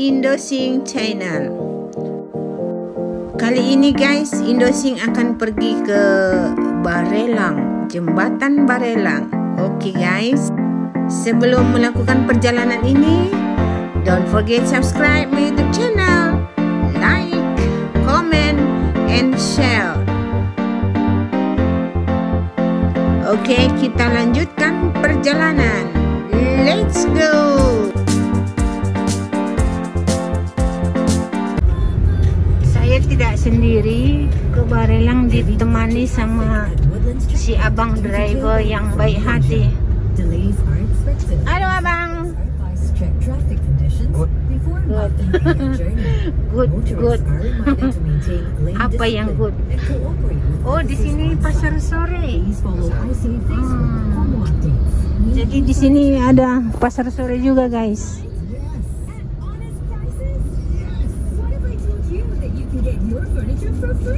Indosing Channel. Kali ini guys, Indosing akan pergi ke Barelang, Jembatan Barelang. Oke okay, guys. Sebelum melakukan perjalanan ini, don't forget subscribe my YouTube channel, like, comment, and share. Oke, okay, kita lanjutkan perjalanan. Let's go! Tidak sendiri ke Barelang ditemani sama si abang driver yang baik hati. Halo abang. Good. Good good. Apa yang good? Oh di sini pasar sore. Hmm. jadi di sini ada pasar sore juga guys Oke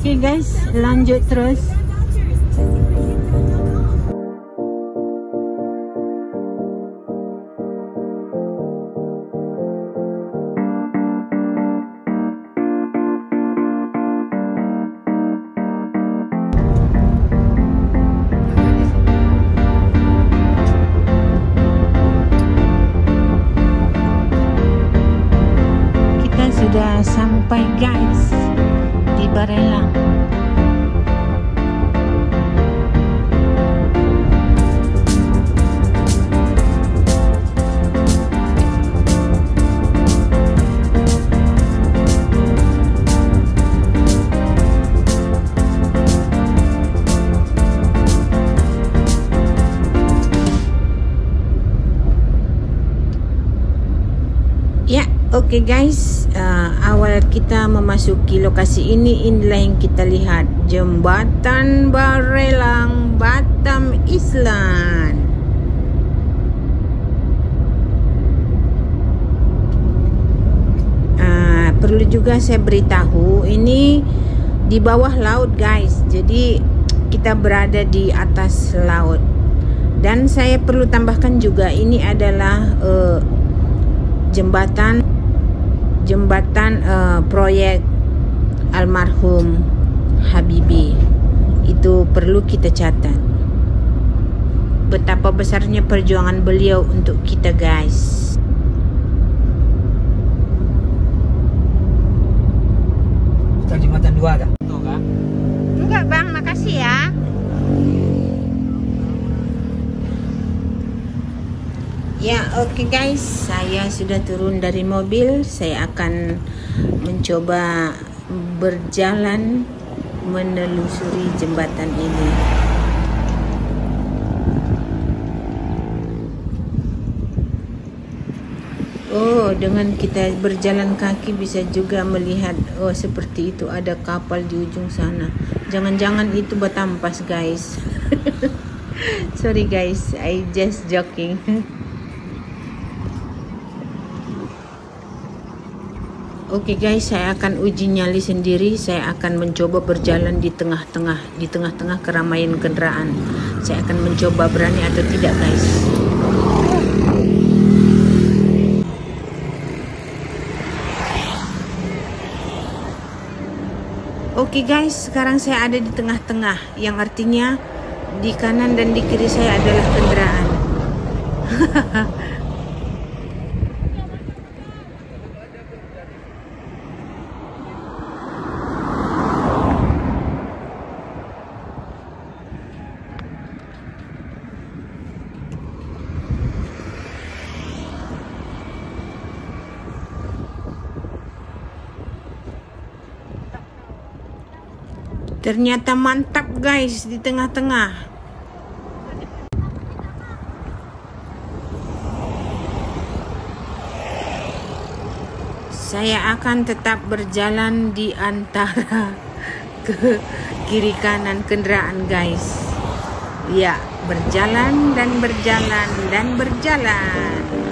okay guys, lanjut terus. Sampai guys. Di Barelang Oke okay guys, uh, awal kita memasuki lokasi ini yang kita lihat Jembatan Barelang Batam Island. Uh, perlu juga saya beritahu ini di bawah laut guys. Jadi kita berada di atas laut. Dan saya perlu tambahkan juga ini adalah uh, jembatan jembatan uh, proyek almarhum Habibi. Itu perlu kita catat. Betapa besarnya perjuangan beliau untuk kita guys. Jembatan dua dah Ya, oke okay guys, saya sudah turun dari mobil. Saya akan mencoba berjalan menelusuri jembatan ini. Oh, dengan kita berjalan kaki bisa juga melihat oh seperti itu ada kapal di ujung sana. Jangan-jangan itu Batampas, guys. Sorry guys, I just joking. Oke okay guys, saya akan uji nyali sendiri. Saya akan mencoba berjalan di tengah-tengah, di tengah-tengah keramaian kendaraan. Saya akan mencoba berani atau tidak, guys. Oke okay guys, sekarang saya ada di tengah-tengah, yang artinya di kanan dan di kiri saya adalah kendaraan. Ternyata mantap guys di tengah-tengah. Saya akan tetap berjalan di antara ke kiri kanan kendaraan guys. Ya, berjalan dan berjalan dan berjalan.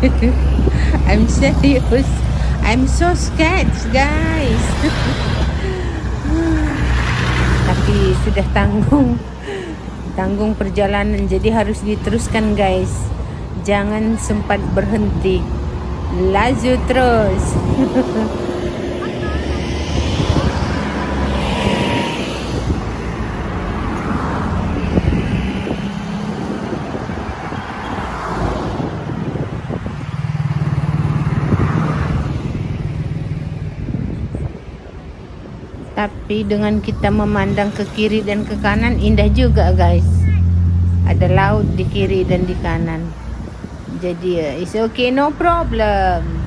I'm serious. I'm so scared, guys. Tapi sudah tanggung tanggung perjalanan jadi harus diteruskan, guys. Jangan sempat berhenti. Laju terus. Tapi dengan kita memandang ke kiri dan ke kanan indah juga guys. Ada laut di kiri dan di kanan. Jadi uh, it's okay no problem.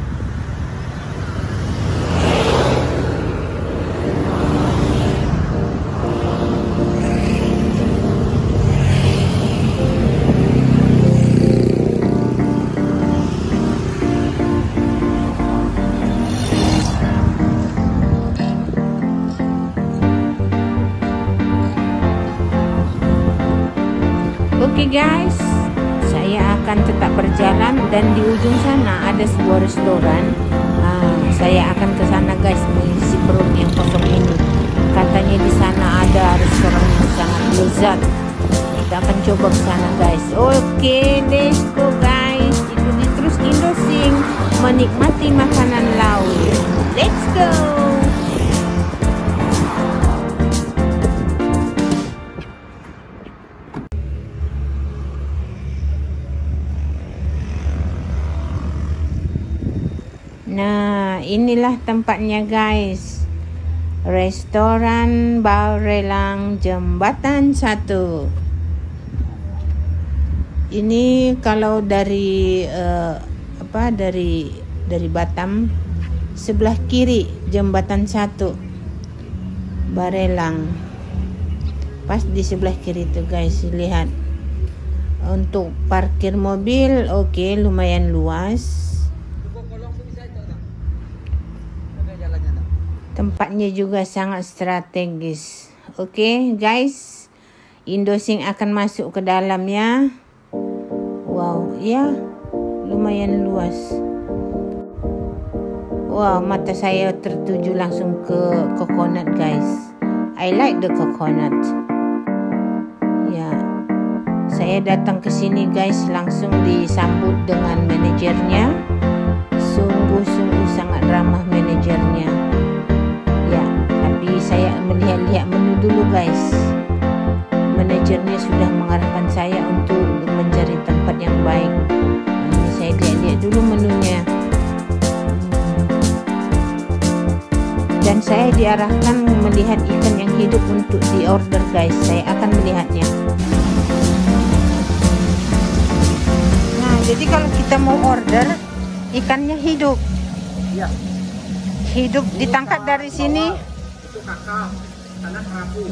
Guys, saya akan tetap berjalan dan di ujung sana ada sebuah restoran. Ah, saya akan ke sana guys mengisi perut yang kosong ini. Katanya di sana ada restoran yang sangat lezat. Kita akan coba ke sana guys. Oke, let's go guys. Ikuti terus Indosing menikmati makanan laut. Let's go. Nah, inilah tempatnya guys. Restoran Barelang Jembatan 1. Ini kalau dari uh, apa dari dari Batam sebelah kiri Jembatan 1. Barelang. Pas di sebelah kiri tuh guys, lihat. Untuk parkir mobil oke okay, lumayan luas. Tempatnya juga sangat strategis. Oke, guys. Indosing akan masuk ke dalam ya. Wow, ya. Lumayan luas. Wow, mata saya tertuju langsung ke coconut, guys. I like the coconut. Ya. Saya datang ke sini, guys, langsung disambut dengan manajernya. Sungguh-sungguh sangat ramah manajernya saya melihat-lihat menu dulu guys. Manajernya sudah mengarahkan saya untuk mencari tempat yang baik. Ini saya lihat-lihat dulu menunya. Dan saya diarahkan melihat ikan yang hidup untuk di order guys. Saya akan melihatnya. Nah jadi kalau kita mau order ikannya hidup. Ya. hidup ditangkap dari sini kakak karena kerapu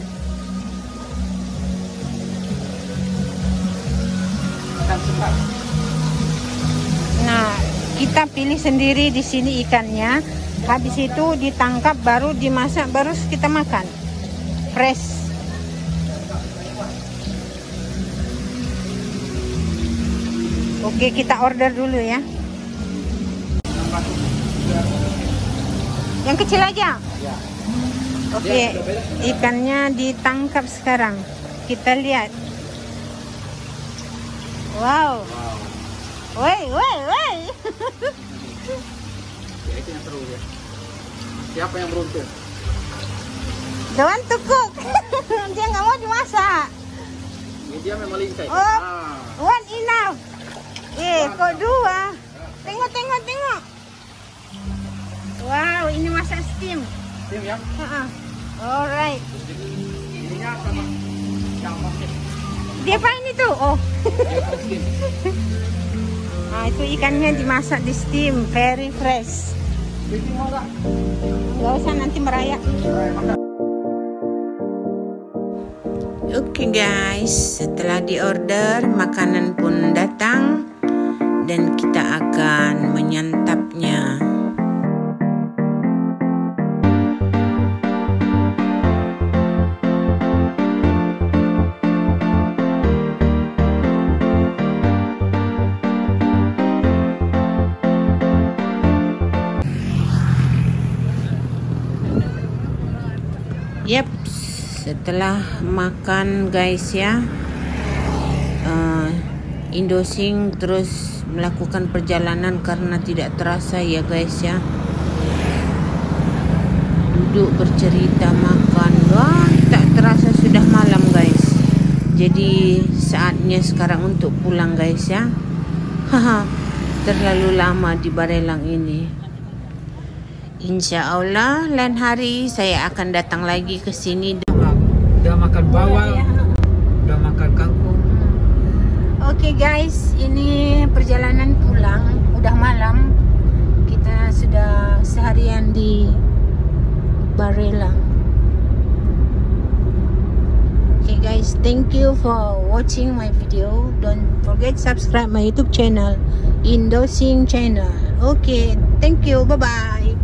nah kita pilih sendiri di sini ikannya habis itu ditangkap baru dimasak baru kita makan fresh Oke, kita order dulu ya. Yang kecil aja? Ya. Oke, okay. ikannya ditangkap sekarang. Kita lihat. Wow. Woi, woi, woi. ya, itu yang seru ya. Siapa yang beruntung? Dewan tukuk. dia nggak mau dimasak. Ini dia memang lincah. Oh, ah. one enough. Eh, kok dua? Tengok, tengok, tengok. Wow, ini masak steam. Steam ya? Uh -uh. Alright. Ininya sama yang Dia apa ini tuh? Oh. nah, itu ikannya dimasak di steam, very fresh. Gak usah nanti merayap. Oke okay guys, setelah diorder makanan pun datang dan kita akan menyantapnya. Setelah makan guys ya, uh, Indosing terus melakukan perjalanan karena tidak terasa ya guys ya. Duduk bercerita makan, wah tak terasa sudah malam guys. Jadi saatnya sekarang untuk pulang guys ya. Haha, terlalu lama di Barelang ini. Insya Allah lain hari saya akan datang lagi ke sini. Udah makan bawang, udah makan kangkung. Oke okay guys, ini perjalanan pulang. Udah malam. Kita sudah seharian di Barelang. Okay guys, thank you for watching my video. Don't forget subscribe my YouTube channel, Indosing channel. Okay, thank you. Bye bye.